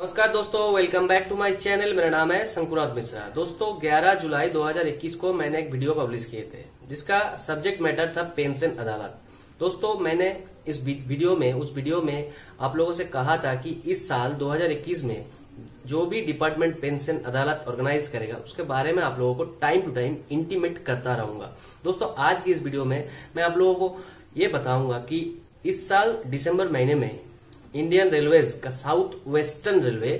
नमस्कार दोस्तों welcome back to my channel मेरा नाम है शंकुरात मिश्रा। दोस्तों 11 जुलाई 2021 को मैंने एक वीडियो पब्लिश किए थे, जिसका सब्जेक्ट मैटर था पेंशन अदालत। दोस्तों, मैंने इस वीडियो में, उस वीडियो में आप लोगों से कहा था कि इस साल 2021 में जो भी डिपार्टमेंट पेंशन अदालत ऑर्गेनाइज करेगा, उसके बारे में आप लोगों को टाइम टू टाइम इंटीमेट करता रहूँगा। दोस्तों, आज की इस वीडियो में मैं आप लोगों को ये बताऊँगा कि इस साल दिसंबर महीने में इंडियन रेलवेज का साउथ वेस्टर्न रेलवे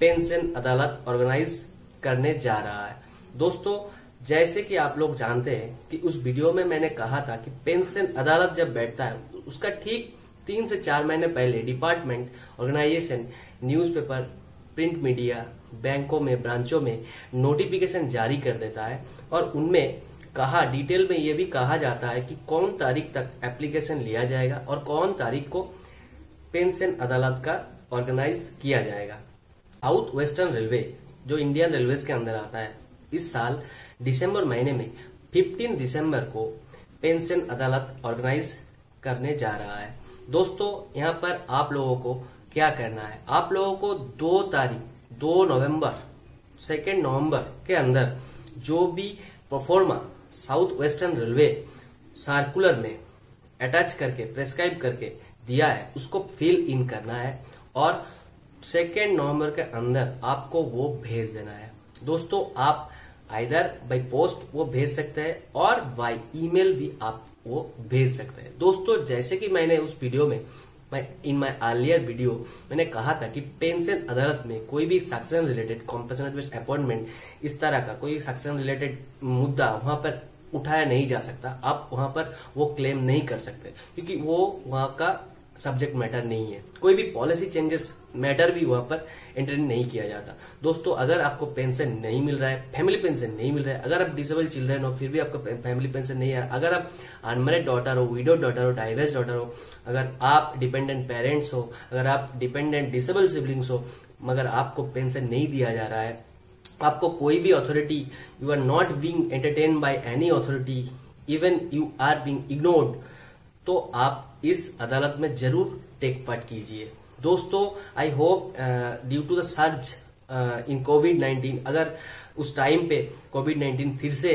पेंशन अदालत ऑर्गेनाइज करने जा रहा है। दोस्तों, जैसे कि आप लोग जानते हैं कि उस वीडियो में मैंने कहा था कि पेंशन अदालत जब बैठता है उसका ठीक तीन से चार महीने पहले department organisation newspaper print media बैंकों में ब्रांचों में नोटिफिकेशन जारी कर देता है और उनमें कहा डिटेल में ये भी कहा जाता है कि कौन तारीख तक एप्लीकेशन लिया जाएगा और कौन तारीख को पेंशन अदालत का ऑर्गेनाइज किया जाएगा। साउथ वेस्टर्न रेलवे, जो इंडियन रेलवे के अंदर आता है, इस साल दिसंबर महीने में 15 दिसंबर को पेंशन अदालत ऑर्गेनाइज करने जा रहा है। दोस्तों, यहाँ पर आप लोगों को क्या करना है? आप लोगों को दो तारीख, दो नवंबर सेकेंड नवंबर के अंदर जो भी proforma south western railway circular में अटैच करके प्रेस्क्राइब करके दिया है, उसको फिल इन करना है और सेकेंड नवंबर के अंदर आपको वो भेज देना है। दोस्तों, आप आइदर बाय पोस्ट वो भेज सकते हैं और बाय ईमेल भी आप वो भेज सकते हैं। दोस्तों, जैसे कि मैंने उस वीडियो में, मैं इन माय अर्लियर वीडियो मैंने कहा था कि पेंशन अदालत में कोई भी succession related compassion based appointment इस तरह का कोई सक्सेशन रिलेटेड मुद्दा वहाँ पर उठाया नहीं जा सकता। आप वहाँ पर वो क्लेम नहीं कर सकते, क्योंकि वो वहाँ का सब्जेक्ट मैटर नहीं है। कोई भी पॉलिसी चेंजेस मैटर भी वहाँ पर एंट्री नहीं किया जाता। दोस्तों, अगर आपको पेंशन नहीं मिल रहा है फैमिली पेंशन नहीं मिल रहा है, अगर आप डिसेबल चिल्ड्रन हो, फिर भी आपका फैमिली पेंशन नहीं है, अगर आप अनमेरिड डॉटर हो विडो डॉटर हो डाइवर्स डॉटर हो, अगर आप डिपेंडेंट पेरेंट्स हो, अगर आप डिपेंडेंट डिसेबल सिबलिंग्स हो, मगर आपको पेंशन नहीं दिया जा रहा है, आपको कोई भी authority you are not being entertain by any authority even you are being ignored तो आप इस अदालत में ज़रूर टेक पार्ट कीजिए। दोस्तों I hope due to the surge in Covid 19 अगर उस टाइम पे कोविड 19 फिर से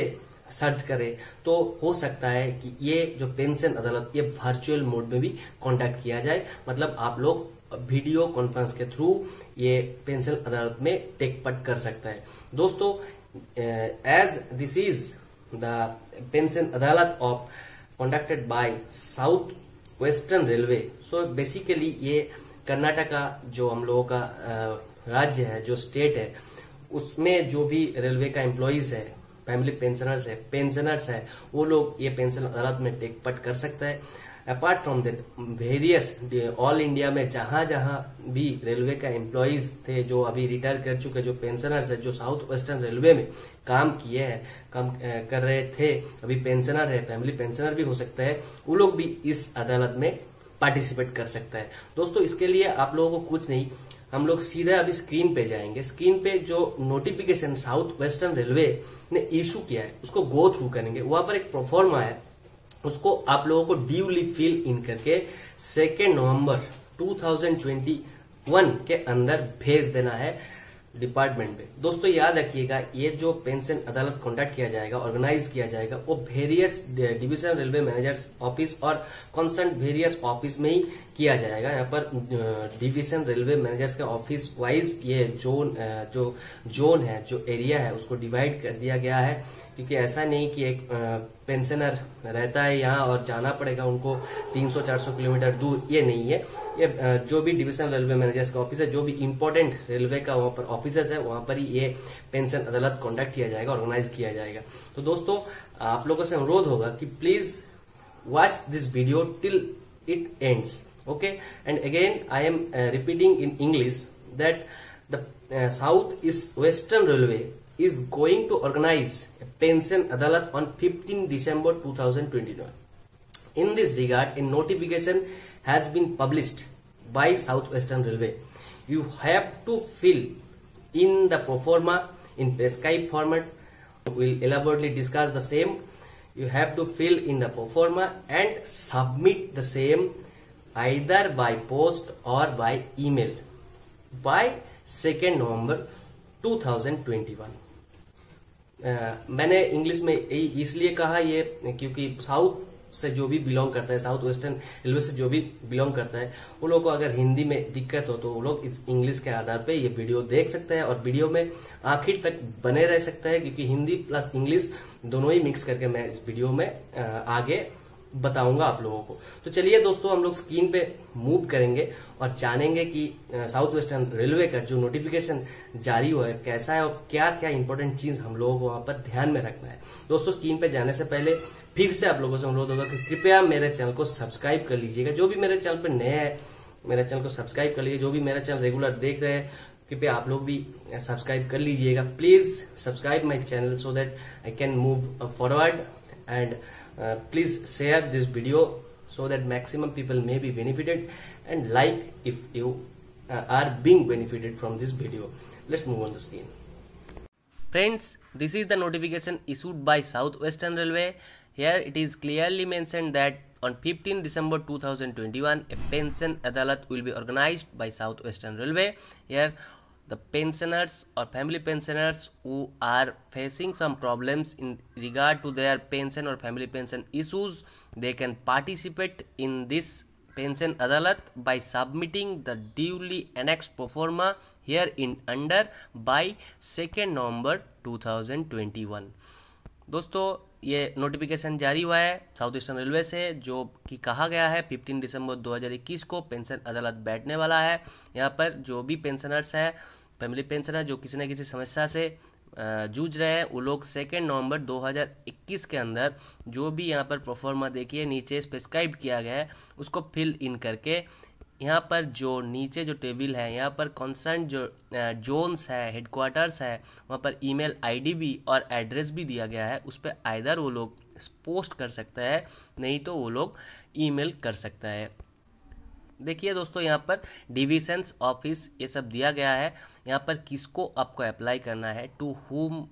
सर्च करे तो हो सकता है कि ये जो पेंशन अदालत, ये वर्चुअल मोड में भी कांटेक्ट किया जाए। मतलब आप लोग वीडियो कॉन्फ्रेंस के थ्रू ये पेंशन अदालत में टेक पट कर सकता है। दोस्तों as this is the pension अदालत of conducted by south western railway so basically ये कर्नाटका जो हम लोगों का राज्य है, जो स्टेट है, उसमें जो भी रेलवे का एम्प्लॉयज़ है फैमिली पेंशनर्स है पेंशनर्स है, वो लोग ये पेंशन अदालत में टेकपट कर सकता है। Apart from that various all India में जहाँ जहाँ भी रेलवे का एम्प्लॉयज़ थे, जो अभी रिटायर कर चुके, जो पेंशनर्स है, जो साउथ वेस्टर्न रेलवे में काम किए हैं, काम कर रहे थे, अभी पेंशनर है फैमिली पेंशनर भी हो सकता है, वो लोग भी इस अदालत में पार्टिसिपेट कर सकता है। दोस्तों, इसके लिए आप लोगों को कुछ नहीं, हम लोग सीधा अभी स्क्रीन पे जाएँगे। स्क्रीन पे जो नोटिफिकेशन साउथ वेस्टर्न रेलवे ने इशू किया है, उसको गो थ्रू करेंगे। वहाँ पर एक प्रोफॉर्मा है उसको आप लोगों को ड्यूली फिल इन करके सेकेंड नवंबर 2021 के अंदर भेज देना है डिपार्टमेंट में दोस्तों, याद रखिएगा, ये जो पेंशन अदालत कॉन्टेक्ट किया जाएगा ऑर्गेनाइज किया जाएगा, वो various division railway managers office और कॉन्सर्ट वेरियस ऑफ़िस में ही किया जाएगा। यहाँ पर डिविजन रेलवे मैनेजर्स के ऑफ़िस वाइज ये जोन जो जोन है, जो एरिया है, उसको डिवाइड कर दिया गया है। क्योंकि ऐसा नहीं कि एक पेंशनर रहता है यहाँ और जाना पड़ेगा उनको 300-400 किलोमीटर दूर, ये नहीं है। ये जो भी डिविजनल रेलवे मैनेजर्स का ऑफ़िस है, जो भी इंपॉर्टेंट रेलवे का वहाँ पर ऑफ़िस है, वहाँ पर ही ये पेंशन अदालत कॉन्डक्ट किया जाएगा ऑर्गेनाइज किया जाएगा। तो दोस्तों, आप लोगों से अनुरोध होगा कि please watch this video till it ends okay? And again I am uh, repeating in English that the uh, South East Western Railway is going to organize a pension adalat on 15 December 2021 in this regard a notification has been published by Southwestern Railway. You have to fill in the proforma in prescribed format. We'll elaborately discuss the same. You have to fill in the proforma and submit the same either by post or by email by second November 2021 आ, मैंने English में इसलिए कहा ये क्योंकि south से जो भी बिलोंग करता है साउथ वेस्टर्न रेलवे से जो भी बिलोंग करता है वो लोग को अगर हिंदी में दिक्कत हो तो वो लोग इस इंग्लिश के आधार पे ये वीडियो देख सकते हैं और वीडियो में आखिर तक बने रह सकते हैं क्योंकि हिंदी प्लस इंग्लिश दोनों ही मिक्स करके मैं इस वीडियो में आगे बताऊँगा आप लोगों को। तो चलिए दोस्तों, हम लोग स्क्रीन पे मूव करेंगे और जानेंगे कि साउथ वेस्टर्न रेलवे का जो नोटिफिकेशन जारी हुआ है, कैसा है और क्या क्या इंपॉर्टेंट चीज़ हम लोगों को वहाँ पर ध्यान में रखना है। दोस्तों, स्क्रीन पे जाने से पहले फिर से आप लोगों से अनुरोध होगा कि कृपया मेरे चैनल को सब्सक्राइब कर लीजिएगा। जो भी मेरे चैनल पर नए है, मेरे चैनल को सब्सक्राइब कर लीजिए। जो भी मेरा चैनल रेगुलर देख रहे हैं, कृपया आप लोग भी सब्सक्राइब कर लीजिएगा। Please subscribe my channel so that I can move forward and Uh, please share this video so that maximum people may be benefited and like if you uh, are being benefited from this video. Let's move on the screen friends this is the notification issued by southwestern railway. Here it is clearly mentioned that on 15 December 2021 a pension adalat will be organized by southwestern railway. Here the pensioners or family pensioners who are facing some problems in regard to their pension or family pension issues, they can participate in this pension adalat by submitting the duly annexed pro forma here in under by 2nd November 2021. दोस्तों ये notification जारी हुआ है south eastern railway से जो कि कहा गया है 15 दिसंबर 2021 को पेंशन अदालत बैठने वाला है यहाँ पर जो भी पेंशनर्स है फैमिली पेंशनर जो किसी न किसी समस्या से जूझ रहे हैं, वो लोग सेकेंड नवंबर 2021 के अंदर जो भी यहाँ पर परफॉर्मा देखिए, नीचे स्पेसिफाइड किया गया है, उसको फिल इन करके यहाँ पर जो नीचे जो टेबल है, यहाँ पर कॉन्सर्न जो जोन्स है हेडक्वार्टर्स है, वहाँ पर ईमेल आईडी भी और एड्रेस भी दिया गया है, उस पर आयदर वो लोग पोस्ट कर सकता है, नहीं तो वो लोग ईमेल कर सकता है। देखिए दोस्तों, यहाँ पर डिविजन्स ऑफ़िस ये सब दिया गया है। यहाँ पर किसको आपको अप्लाई करना है? To whom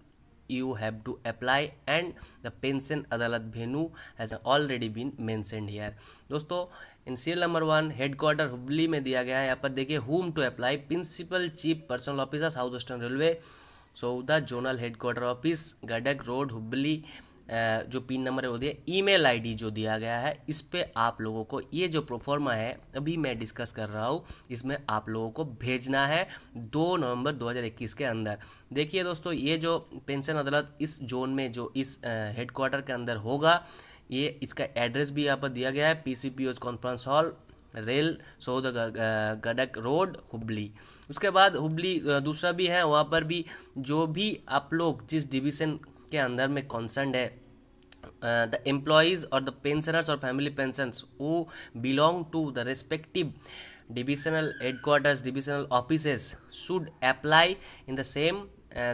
you have to apply and the pension अदालत venue has already been mentioned here दोस्तों in serial number one headquarter Hubli में दिया गया है। यहाँ पर देखिए home to apply principal chief personnel officer south western railway Soudha zonal headquarter office Gadag road Hubli जो पिन नंबर है वो दिया, ईमेल आईडी जो दिया गया है, इस पर आप लोगों को ये जो प्रोफॉर्मा है, अभी मैं डिस्कस कर रहा हूँ, इसमें आप लोगों को भेजना है दो नवंबर 2021 के अंदर। देखिए दोस्तों, ये जो पेंशन अदालत इस जोन में जो इस हेडक्वार्टर के अंदर होगा, ये इसका एड्रेस भी यहाँ पर दिया गया है P C P conference hall rail Soudha Gadag road, Hubli. उसके बाद हुबली दूसरा भी है, वहाँ पर भी जो भी आप लोग जिस डिवीज़न के अंदर में कॉन्सर्न है द एम्प्लॉयज़ और द पेंशनर्स और फैमिली पेंशनस वो belong to the respective divisional headquarters, divisional offices, should apply in the same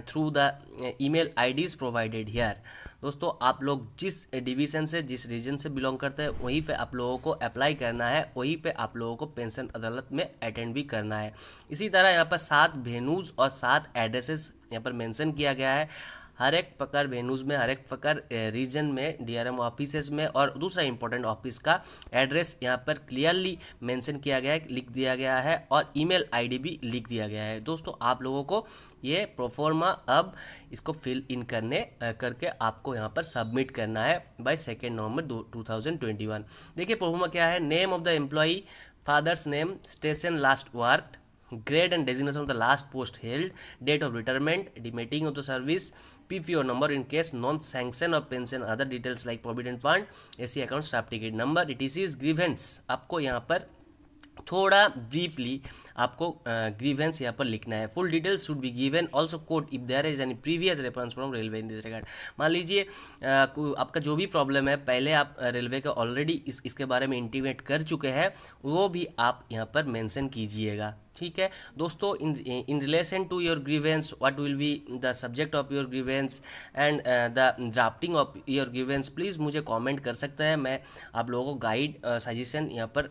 through the email IDs provided here दोस्तों, आप लोग जिस डिवीज़न से, जिस रीजन से बिलोंग करते हैं, वहीं पे आप लोगों को अप्लाई करना है, वहीं पे आप लोगों को पेंशन अदालत में अटेंड भी करना है। इसी तरह यहाँ पर सात वेन्यूज़ और सात एड्रेसेस यहाँ पर मेंशन किया गया है। हर एक प्रकार वेन्यूज़ में, हर एक प्रकार रीजन में डीआरएम ऑफ़िस में और दूसरा इंपॉर्टेंट ऑफ़िस का एड्रेस यहाँ पर क्लियरली मेंशन किया गया है, लिख दिया गया है और ईमेल आईडी भी लिख दिया गया है। दोस्तों, आप लोगों को ये प्रोफॉर्मा अब इसको फिल इन करने करके आपको यहाँ पर सबमिट करना है by second November two thousand twenty one देखिए प्रोफॉर्मा क्या है? Name of the employee father's name station last work grade and designation of the last post held, date of retirement, demitting of the service, PPO number in case non-sanction of pension, other details like provident fund, AC account, staff ticket number, etc grievance. आपको यहाँ पर थोड़ा briefly आपको grievance यहाँ पर लिखना है full details should be given also code if there is any previous reference from railway in this regard मान लीजिए आपका जो भी प्रॉब्लम है पहले आप रेलवे का ऑलरेडी इस इसके बारे में इंटीमेट कर चुके हैं वो भी आप यहाँ पर मेंशन कीजिएगा ठीक है? दोस्तों in in relation to your grievance what will be the subject of your grievance and the drafting of your grievance please मुझे कमेंट कर सकता है। मैं आप लोगों को गाइड सजेशन यहाँ पर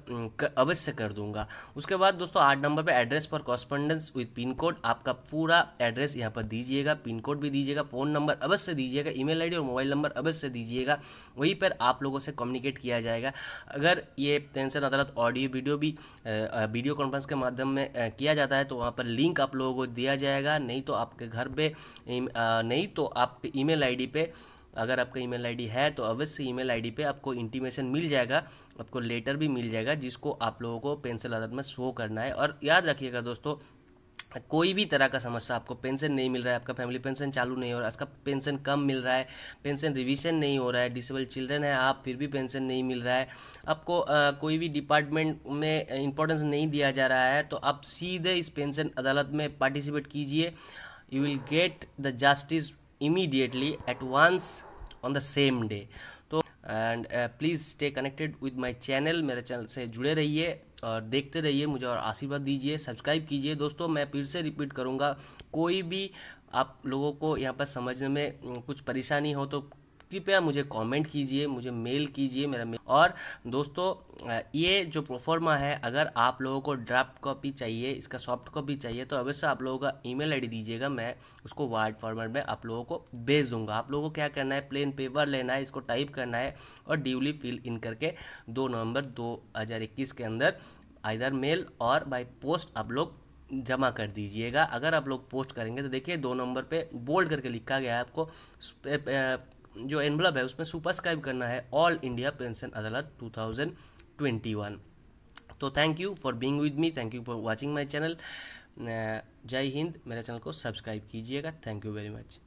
अवश्य कर दूँगा। उसके बाद दोस्तों, आठ नंबर पे address for correspondence with pin code आपका पूरा एड्रेस यहाँ पर दीजिएगा। पिन कोड भी दीजिएगा फ़ोन नंबर अवश्य दीजिएगा ईमेल आईडी और मोबाइल नंबर अवश्य दीजिएगा। वहीं पर आप लोगों से कम्युनिकेट किया जाएगा। अगर ये टेंशन अदालत ऑडियो वीडियो भी वीडियो कॉन्फ्रेंस के माध्यम में किया जाता है तो वहाँ पर लिंक आप लोगों को दिया जाएगा। नहीं तो आपके घर पे नहीं तो आपके ईमेल आईडी पे, अगर आपका ईमेल आईडी है तो अवश्य ईमेल आईडी पे आपको इंटीमेशन मिल जाएगा, आपको लेटर भी मिल जाएगा, जिसको आप लोगों को पेंसिल आदत में शो करना है। और याद रखिएगा दोस्तों कोई भी तरह का समस्या आपको पेंशन नहीं मिल रहा है आपका फैमिली पेंशन चालू नहीं हो रहा है आपका पेंशन कम मिल रहा है पेंशन रिवीजन नहीं हो रहा है डिसेबल चिल्ड्रन है आप फिर भी पेंशन नहीं मिल रहा है आपको आ, कोई भी डिपार्टमेंट में इंपॉर्टेंस नहीं दिया जा रहा है तो आप सीधे इस पेंशन अदालत में पार्टिसिपेट कीजिए। You will get the justice immediately at once on the same day and please stay connected with my channel मेरे चैनल से जुड़े रहिए और देखते रहिए मुझे और आशीर्वाद दीजिए। सब्सक्राइब कीजिए। दोस्तों, मैं फिर से रिपीट करूँगा। कोई भी आप लोगों को यहाँ पर समझने में कुछ परेशानी हो तो कृपया मुझे कमेंट कीजिए, मुझे मेल कीजिए मेरा मेल और दोस्तों ये जो प्रोफॉर्मा है, अगर आप लोगों को ड्राफ्ट कॉपी चाहिए, इसका सॉफ्ट कॉपी चाहिए तो अवश्य आप लोगों का ईमेल आईडी दीजिएगा, मैं उसको वर्ड फॉर्मेट में आप लोगों को भेज दूँगा। आप लोगों को क्या करना है प्लेन पेपर लेना है, इसको टाइप करना है और ड्यूली फिल इन करके दो नवंबर दो हज़ार इक्कीस के अंदर आइधर मेल और बाई पोस्ट आप लोग जमा कर दीजिएगा। अगर आप लोग पोस्ट करेंगे तो देखिए दो नंबर पे बोल्ड करके लिखा गया है आपको जो एनवलप है, उसमें सुपरस्क्राइब करना है ऑल इंडिया पेंशन अदालत 2021 तो thank you for being with me thank you for watching my channel जय हिंद मेरे चैनल को सब्सक्राइब कीजिएगा. Thank you very much